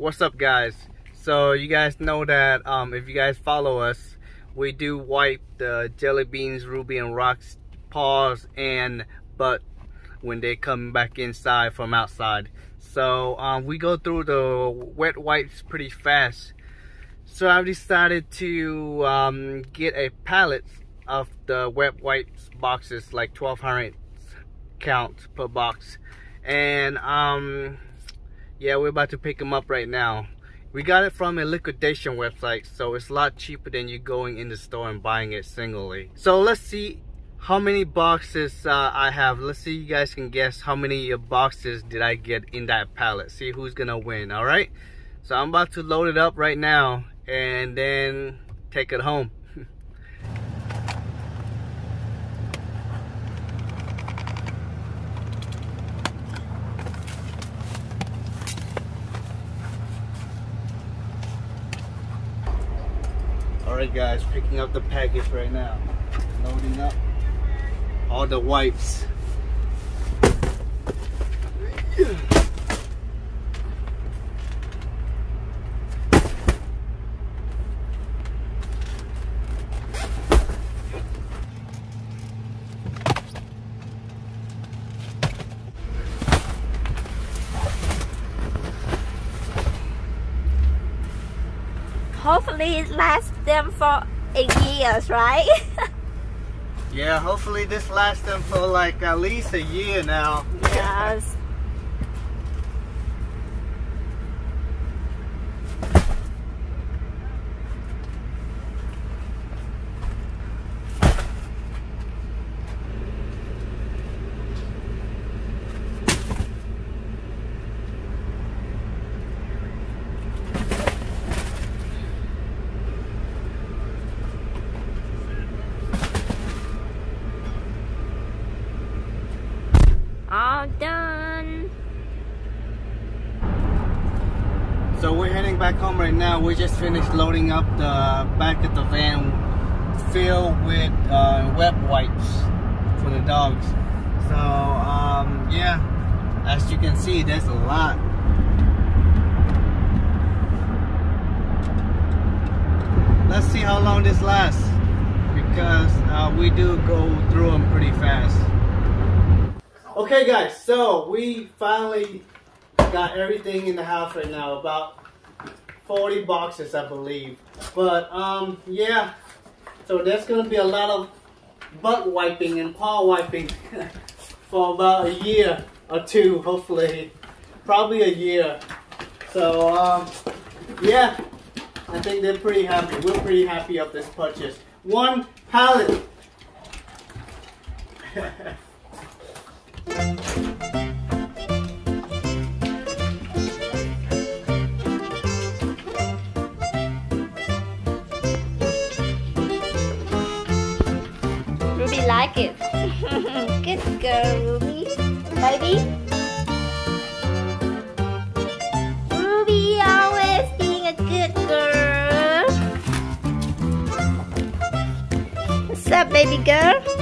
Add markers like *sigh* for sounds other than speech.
what's up guys? So you guys know that um, if you guys follow us we do wipe the jelly beans ruby and rocks paws and butt when they come back inside from outside. So um, we go through the wet wipes pretty fast. So I've decided to um, get a pallet of the wet wipes boxes like 1200 count per box. And um yeah we're about to pick them up right now. We got it from a liquidation website so it's a lot cheaper than you going in the store and buying it singly. So let's see how many boxes uh, I have. Let's see you guys can guess how many boxes did I get in that pallet. See who's gonna win all right? So I'm about to load it up right now and then take it home Alright guys, picking up the package right now. Loading up all the wipes. Hopefully it lasts them for eight years, right? *laughs* yeah, hopefully this lasts them for like at least a year now. Yes. All done. So we're heading back home right now. We just finished loading up the back of the van filled with uh, wet wipes for the dogs. So um, yeah, as you can see, there's a lot. Let's see how long this lasts because uh, we do go through them pretty fast. Okay guys, so we finally got everything in the house right now, about 40 boxes I believe. But um yeah, so there's gonna be a lot of butt wiping and paw wiping *laughs* for about a year or two, hopefully. Probably a year. So um yeah, I think they're pretty happy. We're pretty happy of this purchase. One pallet. *laughs* like it. *laughs* Good girl, Ruby. Baby. Ruby always being a good girl. What's up, baby girl?